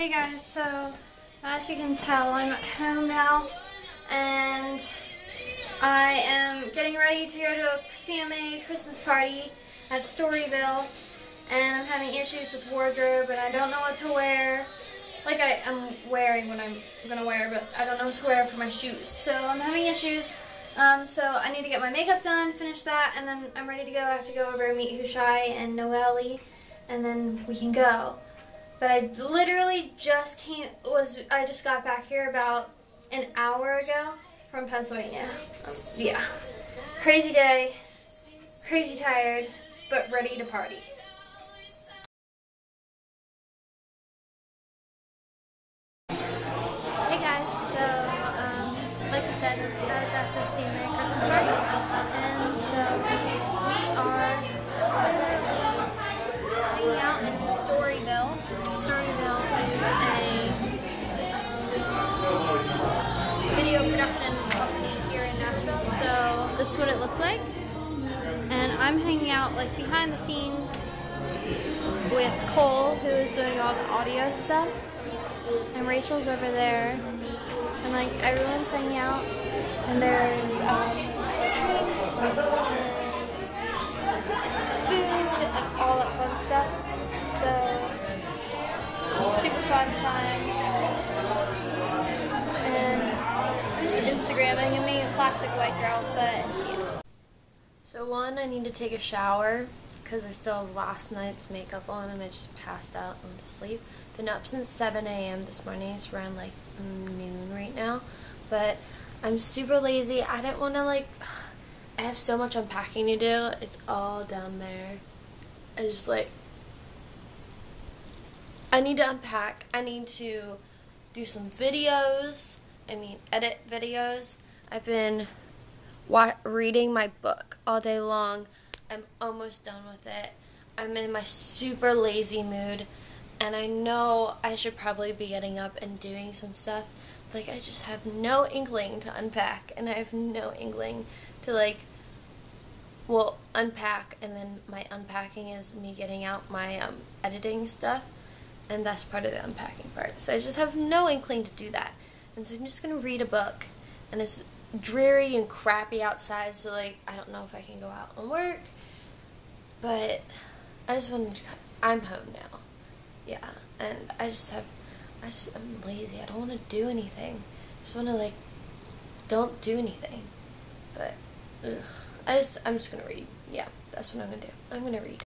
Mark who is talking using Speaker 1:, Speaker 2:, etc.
Speaker 1: Hey guys, so as you can tell, I'm at home now, and I am getting ready to go to a CMA Christmas party at Storyville, and I'm having issues with wardrobe, and I don't know what to wear. Like I am wearing what I'm gonna wear, but I don't know what to wear for my shoes. So I'm having issues. Um, so I need to get my makeup done, finish that, and then I'm ready to go. I have to go over and meet Hushai and Noelle, and then we can go. But I literally just came was I just got back here about an hour ago from Pennsylvania. Um, yeah. Crazy day, crazy tired, but ready to party. Hey guys, so um, like I said, I was at the CMA Christmas party, and so we are this is what it looks like. And I'm hanging out like behind the scenes with Cole, who is doing all the audio stuff. And Rachel's over there. And like everyone's hanging out. And there's um, drinks and food and all that fun stuff. So super fun time. I'm Instagramming and being a classic white girl, but yeah. So one, I need to take a shower because I still have last night's makeup on and I just passed out and went to sleep. Been up since 7 a.m. this morning. It's around like noon right now. But I'm super lazy. I didn't want to like, I have so much unpacking to do. It's all down there. I just like, I need to unpack. I need to do some videos. I mean, edit videos. I've been reading my book all day long. I'm almost done with it. I'm in my super lazy mood, and I know I should probably be getting up and doing some stuff. Like, I just have no inkling to unpack, and I have no inkling to, like, well, unpack, and then my unpacking is me getting out my um, editing stuff, and that's part of the unpacking part. So I just have no inkling to do that. And so I'm just gonna read a book, and it's dreary and crappy outside, so like I don't know if I can go out and work. But I just want to. I'm home now. Yeah, and I just have. I just I'm lazy. I don't want to do anything. I just want to like. Don't do anything. But ugh, I just I'm just gonna read. Yeah, that's what I'm gonna do. I'm gonna read.